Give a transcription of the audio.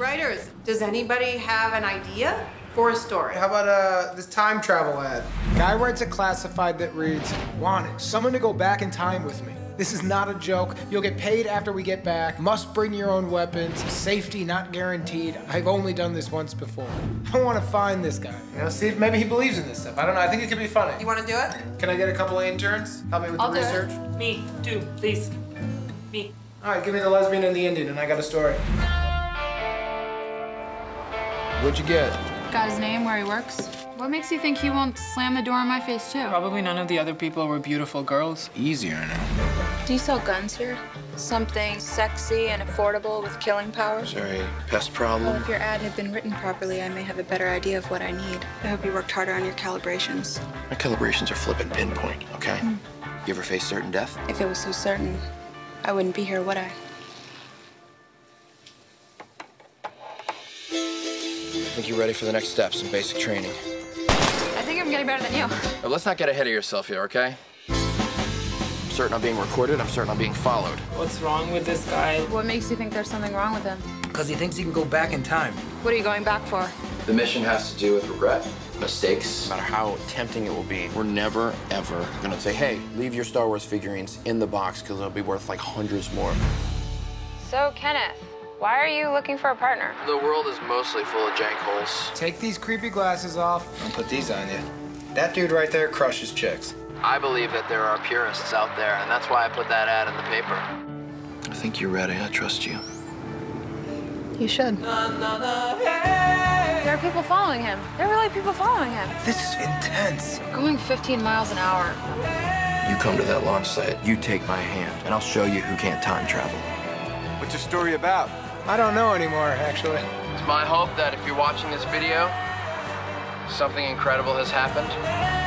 Writers, does anybody have an idea for a story? How about uh, this time travel ad? Guy writes a classified that reads, Wanted, someone to go back in time with me. This is not a joke. You'll get paid after we get back. Must bring your own weapons. Safety not guaranteed. I've only done this once before. I want to find this guy. You know, see if maybe he believes in this stuff. I don't know. I think it could be funny. You want to do it? Can I get a couple of interns? Help me with I'll the do it. research? Me, too, please. Me. All right, give me the lesbian and the Indian, and I got a story. What'd you get? Got his name, where he works. What makes you think he won't slam the door in my face, too? Probably none of the other people were beautiful girls. Easier now. Do you sell guns here? Something sexy and affordable with killing power? Sorry, pest Well, problem? if your ad had been written properly, I may have a better idea of what I need. I hope you worked harder on your calibrations. My calibrations are flipping pinpoint, okay? Mm. You ever face certain death? If it was so certain, I wouldn't be here, would I? I think you're ready for the next steps in basic training. I think I'm getting better than you. But let's not get ahead of yourself here, okay? I'm certain I'm being recorded. I'm certain I'm being followed. What's wrong with this guy? What makes you think there's something wrong with him? Because he thinks he can go back in time. What are you going back for? The mission has to do with regret, mistakes. No matter how tempting it will be, we're never, ever gonna say, hey, leave your Star Wars figurines in the box because they'll be worth like hundreds more. So, Kenneth, why are you looking for a partner? The world is mostly full of jank holes. Take these creepy glasses off and put these on you. That dude right there crushes chicks. I believe that there are purists out there, and that's why I put that ad in the paper. I think you're ready. I trust you. You should. There are people following him. There are really people following him. This is intense. Going 15 miles an hour. You come to that launch site, you take my hand, and I'll show you who can't time travel. What's your story about? I don't know anymore, actually. It's my hope that if you're watching this video, something incredible has happened.